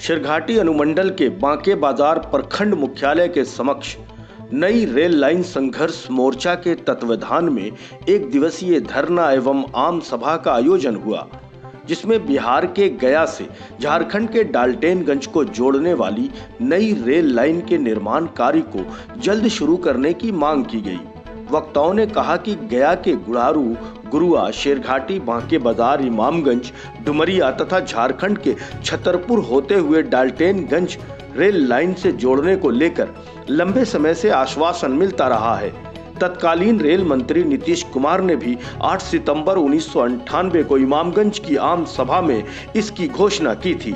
शिरघाटी अनुमंडल के बांके बाज़ार प्रखंड मुख्यालय के समक्ष नई रेल लाइन संघर्ष मोर्चा के तत्वाधान में एक दिवसीय धरना एवं आम सभा का आयोजन हुआ, जिसमें बिहार के गया से झारखंड के डाल्टेनगंज को जोड़ने वाली नई रेल लाइन के निर्माण कार्य को जल्द शुरू करने की मांग की गई। वक्ताओं ने कहा कि गया के गुड़ारू गुरुआ, शेरघाटी, बांके बाज़ार, इमामगंज, डुमरिया तथा झारखंड के छतरपुर होते हुए डाल्टेनगंज रेल लाइन से जोड़ने को लेकर लंबे समय से आश्वासन मिलता रहा है। तत्कालीन रेल मंत्री नीतीश कुमार ने भी 8 सितंबर उन्नीस को इमामगंज की आम सभा में इसकी घोषणा की थी।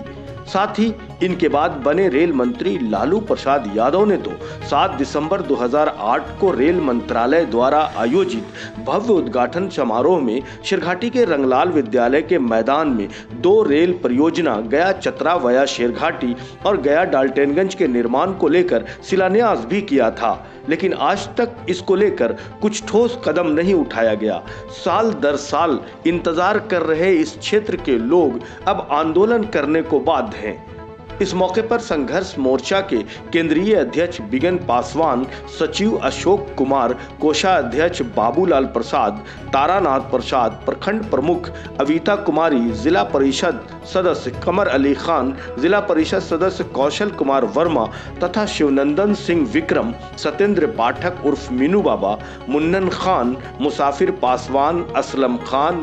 साथ ही इनके बाद बने रेल मंत्री लालू प्रसाद यादव ने तो 7 दिसंबर 2008 को रेल मंत्रालय द्वारा आयोजित भव्य उद्घाटन समारोह में शिरघाटी के रंगलाल विद्यालय के मैदान में दो रेल परियोजना, गया चतरा वया शेरघाटी और गया डाल्टेनगंज के निर्माण को लेकर शिलान्यास भी किया था। लेकिन आज तक इसको लेकर कुछ ठोस कदम नहीं उठाया गया। साल दर साल इंतज़ार कर रहे इस क्षेत्र के लोग अब आंदोलन करने को बाध्य हैं। इस मौके पर संघर्ष मोर्चा के केंद्रीय अध्यक्ष बिगन पासवान, सचिव अशोक कुमार, कोषाध्यक्ष बाबूलाल प्रसाद, तारानाथ प्रसाद, प्रखंड प्रमुख अविता कुमारी, जिला परिषद सदस्य कमर अली खान, जिला परिषद सदस्य कौशल कुमार वर्मा तथा शिवनंदन सिंह विक्रम, सत्येंद्र पाठक उर्फ़ मीनू बाबा, मुन्नन खान, मुसाफिर पासवान असलम खान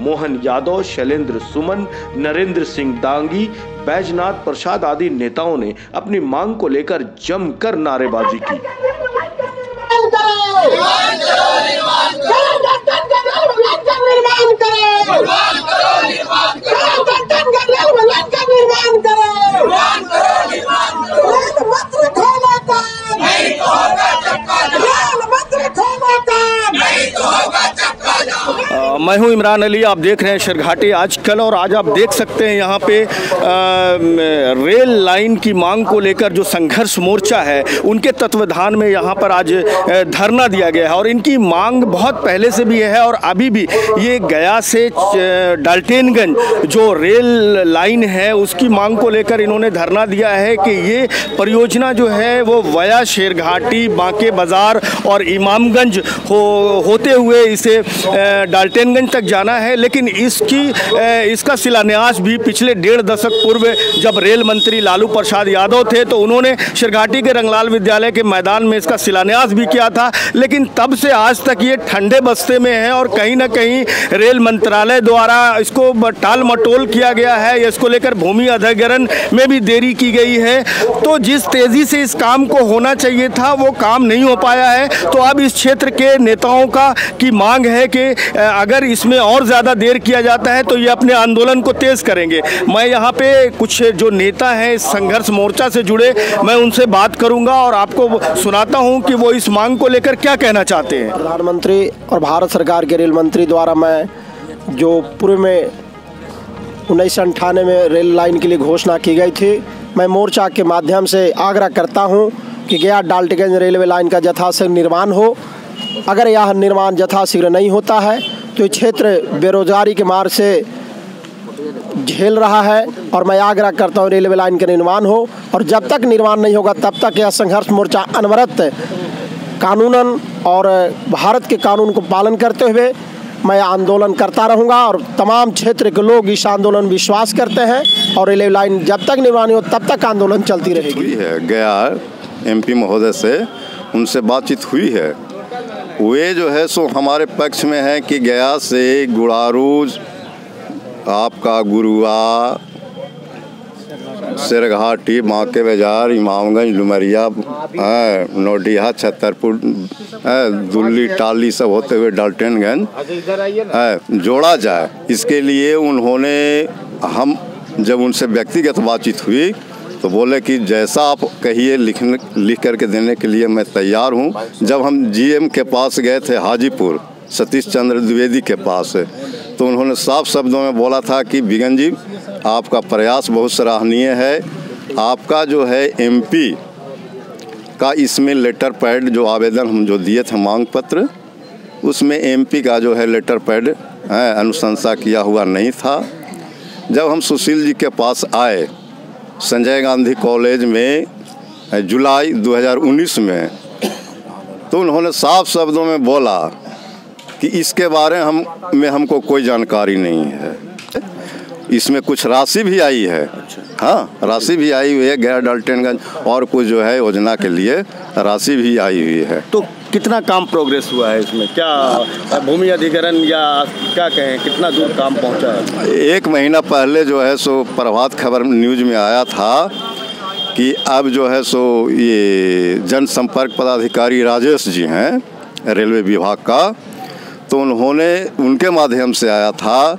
मोहन यादव, शैलेंद्र सुमन, नरेंद्र सिंह दांगी बैजनाथ प्रसाद आदि नेताओं ने अपनी मांग को लेकर जमकर नारेबाजी की। मैं हूँ इमरान अली आप देख रहे हैं शरघाटी आजकल और आज आप देख सकते हैं यहाँ पे आ, रेल लाइन की मांग को लेकर जो संघर्ष मोर्चा है उनके तत्वाधान में यहाँ पर आज धरना दिया गया है और इनकी मांग बहुत पहले से भी है और अभी भी ये गया से डाल्टेनगंज जो रेल लाइन है उसकी मांग को लेकर इन्होंने धरना दिया है कि ये परियोजना जो है वो वया शेरघाटी बांके बाज़ार और इमामगंज हो होते हुए इसे डाल्टेनगंज तक जाना है, लेकिन इसकी इसका शिलान्यास भी पिछले डेढ़ दशक पूर्व जब रेल मंत्री लालू प्रसाद यादव थे तो उन्होंने शिरघाटी के रंगलाल विद्यालय के मैदान में इसका शिलान्यास भी किया था। लेकिन तब से आज तक ये ठंडे बस्ते में है और कहीं ना कहीं रेल मंत्रालय द्वारा इसको टाल मटोल किया गया है। इसको लेकर भूमि अधिग्रहण में भी देरी की गई है। तो जिस तेज़ी से इस काम को होना चाहिए था, वो काम नहीं हो पाया है। तो अब इस क्षेत्र के नेताओं का, की मांग है कि अगर इसमें और ज़्यादा देर किया जाता है तो ये अपने आंदोलन को तेज़ करेंगे। मैं यहाँ पे कुछ जो नेता हैं संघर्ष मोर्चा से जुड़े, मैं उनसे बात करूँगा और आपको सुनाता हूँ कि वो इस मांग को लेकर क्या कहना चाहते हैं। प्रधानमंत्री और भारत सरकार के रेल मंत्री द्वारा मैं जो पूर्व में उन्नीस में रेल लाइन के लिए घोषणा की गई थी, मैं मोर्चा के माध्यम से आग्रह करता हूँ कि गया डाल्टगंज रेलवे लाइन का यथाशीघ्र निर्माण हो। अगर यह निर्माण यथाशीघ्र नहीं होता है तो क्षेत्र बेरोजगारी के मार से झेल रहा है और मैं आग्रह करता हूँ रेलवे लाइन का निर्माण हो और जब तक निर्माण नहीं होगा तब तक यह संघर्ष मोर्चा अनवरत कानूनन और भारत के कानून को पालन करते हुए मैं आंदोलन करता रहूँगा और तमाम क्षेत्र के लोग इस आंदोलन विश्वास करते हैं और रेलवे लाइन जब तक निर्माण हो तब तक आंदोलन चलती रहेगी। है, गया एमपी महोदय से, उनसे बातचीत हुई है। वे जो है सो हमारे पक्ष में है कि गया से गुड़ारूज, आपका गुरुआ, सिरघाटी बांके बाज़ार, इमामगंज, डुमरिया नोडिया छतरपुर दुल्ली, टाली सब होते हुए डाल्टनगंज जोड़ा जाए। इसके लिए उन्होंने हम, जब उनसे व्यक्तिगत बातचीत हुई तो बोले कि जैसा आप कहिए लिखने, लिख करके देने के लिए मैं तैयार हूँ। जब हम जीएम के पास गए थे हाजीपुर, सतीश चंद्र द्विवेदी के पास तो उन्होंने साफ़ शब्दों में बोला था कि बिगन जी, आपका प्रयास बहुत सराहनीय है। आपका जो है एमपी का इसमें लेटर पैड जो आवेदन हम जो दिए थे मांग पत्र, उसमें एमपी का जो है लेटर पैड अनुशंसा किया हुआ नहीं था। जब हम सुशील जी के पास आए संजय गांधी कॉलेज में जुलाई 2019 में तो उन्होंने साफ़ शब्दों में बोला कि इसके बारे हम, में हमको कोई जानकारी नहीं है। इसमें कुछ राशि भी आई है। हाँ राशि भी आई हुई है गैर डाल्टनगंज और कुछ जो है योजना के लिए राशि भी आई हुई है। तो कितना काम प्रोग्रेस हुआ है इसमें? क्या, भूमि अधिग्रहण या क्या कहें, कितना दूर काम पहुँचा? है एक महीना पहले जो है सो प्रभात खबर न्यूज़ में आया था कि अब जो है सो ये जनसंपर्क पदाधिकारी राजेश जी हैं, रेलवे विभाग का तो उन्होंने, उनके माध्यम से आया था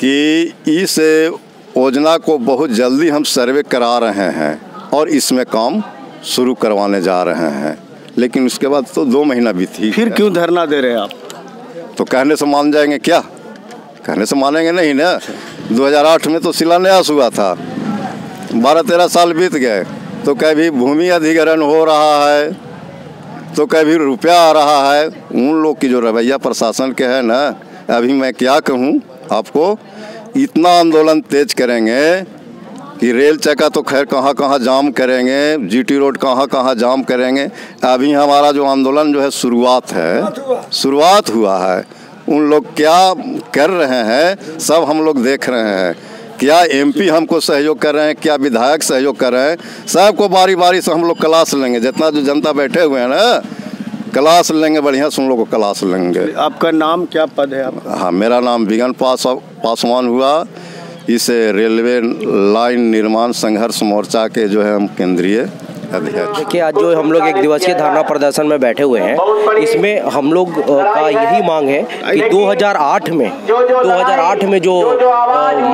कि इस योजना को बहुत जल्दी हम सर्वे करा रहे हैं और इसमें काम शुरू करवाने जा रहे हैं। लेकिन उसके बाद तो दो महीना बीती फिर क्यों धरना दे रहे हैं आप? तो कहने से मान जाएँगे क्या? कहने से मानेंगे नहीं ना? 2008 में तो शिलान्यास हुआ था। बारह तेरह साल बीत गए तो कभी भूमि अधिग्रहण हो रहा है तो कभी रुपया आ रहा है। उन लोग की जो रवैया प्रशासन के है ना अभी मैं क्या कहूँ आपको इतना आंदोलन तेज करेंगे कि रेल चक्का तो खैर कहाँ कहाँ जाम करेंगे जीटी रोड कहाँ कहाँ जाम करेंगे। अभी हमारा जो आंदोलन जो है शुरुआत है शुरुआत हुआ है। उन लोग क्या कर रहे हैं सब हम लोग देख रहे हैं। क्या एमपी हमको सहयोग कर रहे हैं क्या विधायक सहयोग कर रहे हैं सबको बारी बारी से हम लोग क्लास लेंगे। जितना जो जनता बैठे हुए हैं ना क्लास लेंगे बढ़िया से उन लोग को क्लास लेंगे। आपका नाम क्या पद है आपका? हाँ मेरा नाम बिगन पास पासवान हुआ। इस रेलवे लाइन निर्माण संघर्ष मोर्चा के जो है हम केंद्रीय देखिए आज जो हम लोग एक दिवसीय धरना प्रदर्शन में बैठे हुए हैं इसमें हम लोग का यही मांग है कि 2008 में 2008 में जो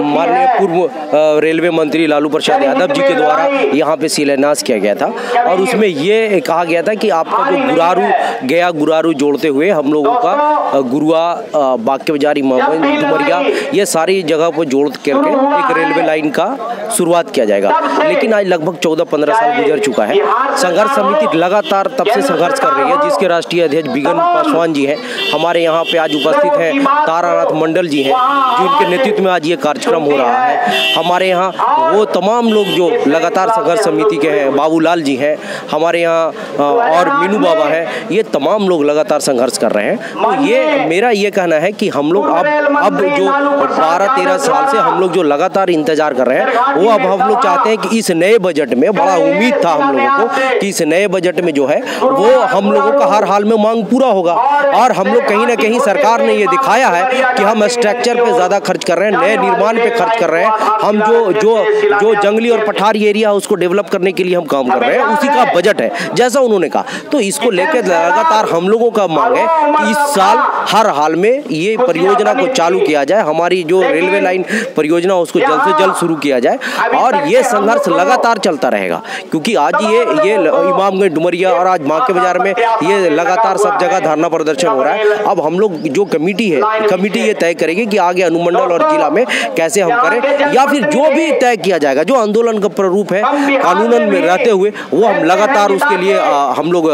माननीय पूर्व रेलवे मंत्री लालू प्रसाद यादव जी के द्वारा यहाँ पे शिलान्यास किया गया था। और उसमें ये कहा गया था कि आपका जो गुरारू गया गुरारू जोड़ते हुए हम लोगों का गुरुआ बाक्य बाजारी डुमरिया ये सारी जगह को जोड़ करके एक रेलवे लाइन का शुरुआत किया जाएगा। लेकिन आज लगभग चौदह पंद्रह साल गुजर चुका है। संघर्ष समिति लगातार तब से संघर्ष कर रही है, जिसके राष्ट्रीय अध्यक्ष बिगन पासवान जी हैं। हमारे यहाँ पे आज उपस्थित हैं तारानाथ मंडल जी हैं जिनके नेतृत्व में आज ये कार्यक्रम हो रहा है। हमारे यहाँ वो तमाम लोग जो लगातार संघर्ष समिति के हैं, बाबूलाल जी हैं, हमारे यहाँ और मीनू बाबा हैं, ये तमाम लोग लगातार संघर्ष कर रहे हैं। तो ये मेरा ये कहना है कि हम लोग अब अब जो बारह तेरह साल से हम लोग जो लगातार इंतज़ार कर रहे हैं, वो अब हम लोग चाहते हैं कि इस नए बजट में बड़ा उम्मीद था हम लोगों को कि इस नए बजट में जो है, वो हम लोगों का हर हाल में मांग पूरा होगा। और हम लोग कहीं ना कहीं सरकार ने ये दिखाया है कि हम स्ट्रक्चर पे ज़्यादा खर्च कर रहे हैं, नए निर्माण पे खर्च कर रहे हैं। हम जो जो जो जंगली और पठारी एरिया उसको डेवलप करने के लिए हम काम कर रहे हैं। उसी का बजट है, जैसा उन्होंने कहा। तो इसको लेकर लगातार हम लोगों का मांग है कि इस साल हर हाल में ये परियोजना को चालू किया जाए। हमारी जो रेलवे लाइन परियोजना उसको जल्द से जल्द शुरू किया जाए। और ये संघर्ष लगातार चलता रहेगा, क्योंकि आज ये ये इमामगंज डुमरिया और आज माँ के बाज़ार में ये लगातार सब जगह धरना प्रदर्शन हो रहा है। अब हम लोग जो कमेटी है, कमेटी ये तय करेगी कि आगे अनुमंडल और जिला में कैसे हम करें, या फिर जो भी तय किया जाएगा, जो आंदोलन का प्रारूप है, कानूनन में रहते हुए, वो हम लगातार उसके लिए हम लोग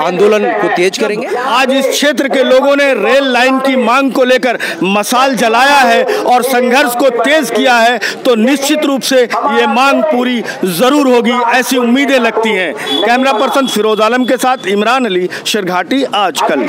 आंदोलन को तेज करेंगे। आज इस क्षेत्र के लोगों ने रेल लाइन की मांग को लेकर मसाल जलाया है और संघर्ष को तेज किया है तो निश्चित रूप से ये मांग पूरी ज़रूर होगी, ऐसी उम्मीदें लगती हैं। कैमरा पर्सन फिरोज आलम के साथ इमरान अली, शिरघाटी, आजकल।